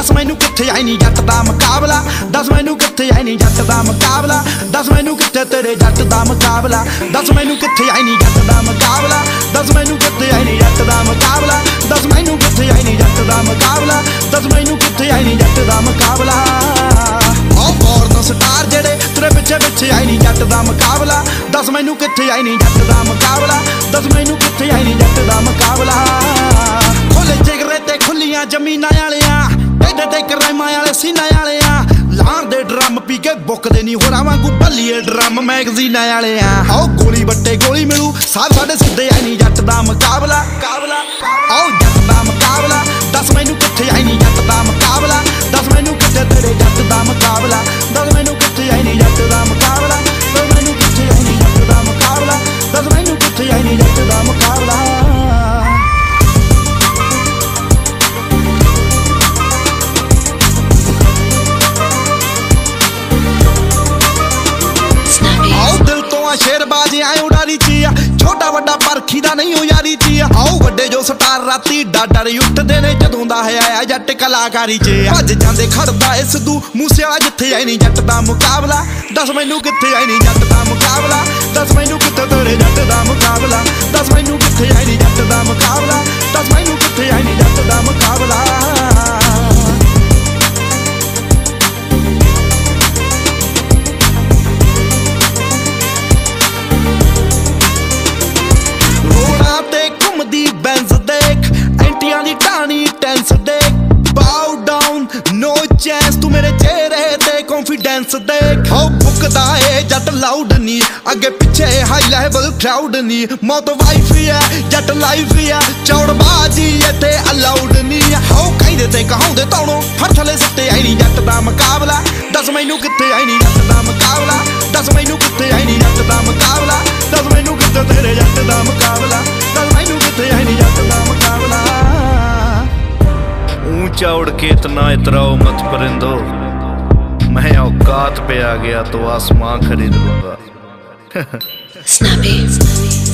ਆਈ ਨਹੀਂ ਜੱਟ ਦਾ ਮੁਕਾਬਲਾ ਦੱਸ ਮੈਨੂੰ ਕਿੱਥੇ ਆਈ ਨਹੀਂ ਜੱਟ ਦਾ ਮੁਕਾਬਲਾ ਦੱਸ ਮੈਨੂੰ ਕਿੱਥੇ ਤੇਰੇ ਜੱਟ ਦਾ ਮੁਕਾਬਲਾ ਦੱਸ ਮੈਨੂੰ ਕਿੱਥੇ ਆਈ ਨਹੀਂ ਜੱਟ ਦਾ ਮੁਕਾਬਲਾ ਦੱਸ ਮੈਨੂੰ ਕਿੱਥੇ ਆਈ ਨਹੀਂ ਜੱਟ ਦਾ ਮੁਕਾਬਲਾ ਦੱਸ ਮੈਨੂੰ ਕਿੱਥੇ ਆਈ ਨਹੀਂ ਜੱਟ ਦਾ ਮੁਕਾਬਲਾ ਦੱਸ ਮੈਨੂੰ ਕਿੱਥੇ ਆਈ ਨਹੀਂ ਜੱਟ ਦਾ ਮੁਕਾਬਲਾ ਆਹ ਫੋਰਨ ਸਟਾਰ ਜਿਹੜੇ ਤੇਰੇ ਪਿੱਛੇ ਪਿੱਛੇ ਆਈ ਨਹੀਂ ਜੱਟ ਦਾ ਮੁਕਾਬਲਾ ਦੱਸ ਮੈਨੂੰ ਕਿੱਥੇ ਆਈ ਨਹੀਂ ਜੱਟ ਦਾ ਮੁਕਾਬਲਾ ਦੱਸ ਮੈਨੂੰ ਕਿੱਥੇ ਆਈ ਨਹੀਂ ਜੱਟ ਦਾ ਮੁਕਾਬਲਾ ਕੇ ਬੁੱਕਦੇ ਨਹੀਂ ਹੋਰਾਂ ਵਾਂਗੂ ਭੱਲੀਏ ਡਰਮ ਮੈਗਜ਼ੀਨਾਂ ਵਾਲਿਆਂ ਆਓ ਗੋਲੀ ਬੱਟੇ ਗੋਲੀ ਮਿਲੂ ਸਾਹ ਸਾਡੇ ਸਿੱਧੇ ਆਈ ਨਹੀਂ ਜੱਟ ਦਾ ਮੁਕਾਬਲਾ ਮੁਕਾਬਲਾ। ਆਓ ਜੱਟ ਦਾ ਮੁਕਾਬਲਾ, ਦੱਸ ਮੈਨੂੰ ਕਿੱਥੇ ਆਈ ਨਹੀਂ ਜੱਟ ਦਾ ਮੁਕਾਬਲਾ। ਦੱਸ ਮੈਨੂੰ ਕਿੱਥੇ ਤੇਰੇ ਜੱਟ ਦਾ ਮੁਕਾਬਲਾ। ਦੱਸ ਮੈਨੂੰ ਕਿੱਥੇ ਆਈ ਨਹੀਂ ਜੱਟ ਦਾ ਮੁਕਾਬਲਾ। ਦੱਸ ਮੈਨੂੰ ਕਿੱਥੇ ਆਈ ਨਹੀਂ ਜੱਟ ਦਾ ਮੁਕਾਬਲਾ। ਦੱਸ ਮੈਨੂੰ ਕਿੱਥੇ ਆਈ ਨਹੀਂ ਜੱਟ ਦਾ ਮੁਕਾਬਲਾ। ਪਰਖੀ ਨਹੀਂ ਹੋ ਯਾਰੀ ਚੀ ਆ। ਆਓ ਵੱਡੇ ਜੋ ਸਟਾਰ ਰਾਤੀ ਡਾਡਰ ਉੱਠਦੇ ਨੇ ਜਦੋਂ ਦਾ ਹੈ ਆਇਆ ਜੱਟ ਕਲਾਕਾਰੀ ਚ। ਭੱਜ ਜਾਂਦੇ ਖੜਦਾ ਇਸ ਦੂ ਮੂਸੇ ਵਾਲਾ ਜਿੱਥੇ ਆਈ ਨਹੀਂ ਜੱਟ ਦਾ ਮੁਕਾਬਲਾ। ਦੱਸ ਮੈਨੂੰ ਕਿੱਥੇ ਆਈ ਨਹੀਂ ਜੱਟ ਦਾ ਮੁਕਾਬਲਾ। ਕੌਨਫੀਡੈਂਸ ਦੇਖ ਹੋ ਫੁੱਕਦਾ ਏ ਜੱਟ ਲਾਊਡ ਨਹੀਂ ਅੱਗੇ ਪਿੱਛੇ ਹਾਈ ਲੈਵਲ ਕਰਾਊਡ ਨਹੀਂ ਮੌਤ ਵਾਈਫ ਹੈ ਜੱਟ ਲਾਈਫ ਹੈ ਚੌੜਬਾਜੀ ਇੱਥੇ ਅਲਾਊਡ ਨਹੀਂ ਹੋ ਕਹਿੰਦੇ ਤੇ ਕਹਾਉਂਦੇ ਤੌਣੋਂ ਹਰ ਥਲੇ ਸਿੱਟੇ ਆਈ ਨਹੀਂ ਜੱਟ ਦਾ ਮੁਕਾਬਲਾ ਦੱਸ ਮੈਨੂੰ ਕਿੱਥੇ ਆਈ ਨਹੀਂ ਜੱਟ ਦਾ ਮੁਕਾਬਲਾ ਦੱਸ ਮੈਨੂੰ ਕਿੱਥੇ ਆਈ ਨਹੀਂ ਜੱਟ ਦਾ ਮੁਕਾਬਲਾ ਦੱਸ ਮੈਨੂੰ ਕਿੱਥੇ ਤੇਰੇ ਜੱਟ ਦਾ ਮੁਕਾਬਲਾ ਦੱਸ ਮੈਨੂੰ ਕਿੱਥੇ ਆਈ ਨਹੀਂ ਜੱਟ ਦਾ ਮੁਕਾਬਲਾ ऊंचा उड़ के इतना इतराओ मत परिंदो मैं औकात पे आ गया तो आसमां खरीद लूंगा Snappy.